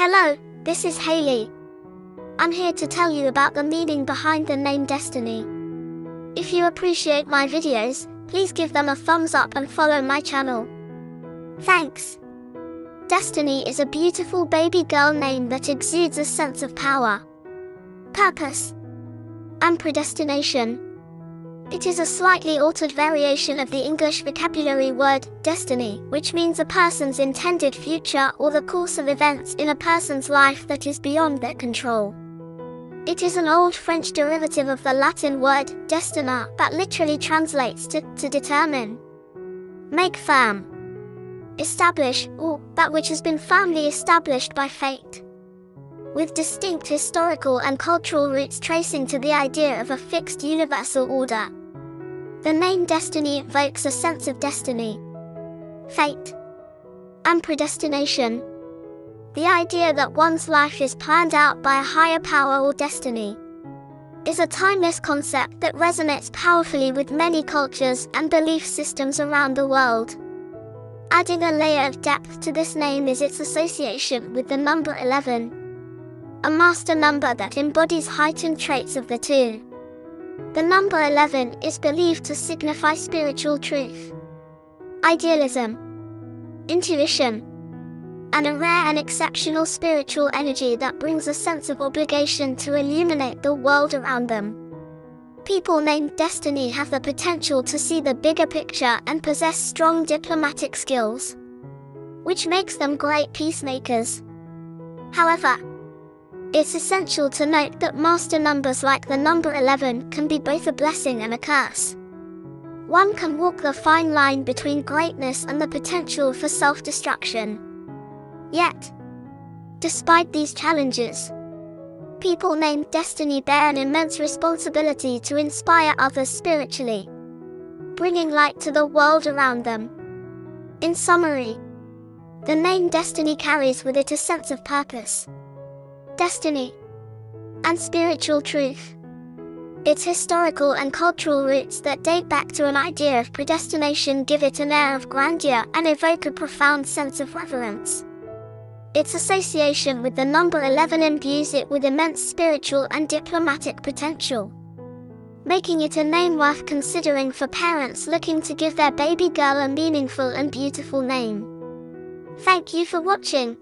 Hello, this is Haley. I'm here to tell you about the meaning behind the name Destiney. If you appreciate my videos, please give them a thumbs up and follow my channel. Thanks. Destiney is a beautiful baby girl name that exudes a sense of power, purpose, and predestination. It is a slightly altered variation of the English vocabulary word destiny, which means a person's intended future or the course of events in a person's life that is beyond their control. It is an old French derivative of the Latin word destina that literally translates to to determine, make firm, establish, or that which has been firmly established by fate with distinct historical and cultural roots tracing to the idea of a fixed universal order. The name destiney evokes a sense of destiny, fate, and predestination. The idea that one's life is planned out by a higher power or destiny is a timeless concept that resonates powerfully with many cultures and belief systems around the world. Adding a layer of depth to this name is its association with the number 11, a master number that embodies heightened traits of the two. The number 11 is believed to signify spiritual truth, idealism, intuition, and a rare and exceptional spiritual energy that brings a sense of obligation to illuminate the world around them. People named Destiney have the potential to see the bigger picture and possess strong diplomatic skills, which makes them great peacemakers. However, it's essential to note that master numbers like the number 11 can be both a blessing and a curse. One can walk the fine line between greatness and the potential for self destruction. Yet, despite these challenges, people named Destiney bear an immense responsibility to inspire others spiritually, bringing light to the world around them. In summary, the name Destiney carries with it a sense of purpose destiny, and spiritual truth. Its historical and cultural roots that date back to an idea of predestination give it an air of grandeur and evoke a profound sense of reverence. Its association with the number 11 imbues it with immense spiritual and diplomatic potential, making it a name worth considering for parents looking to give their baby girl a meaningful and beautiful name. Thank you for watching.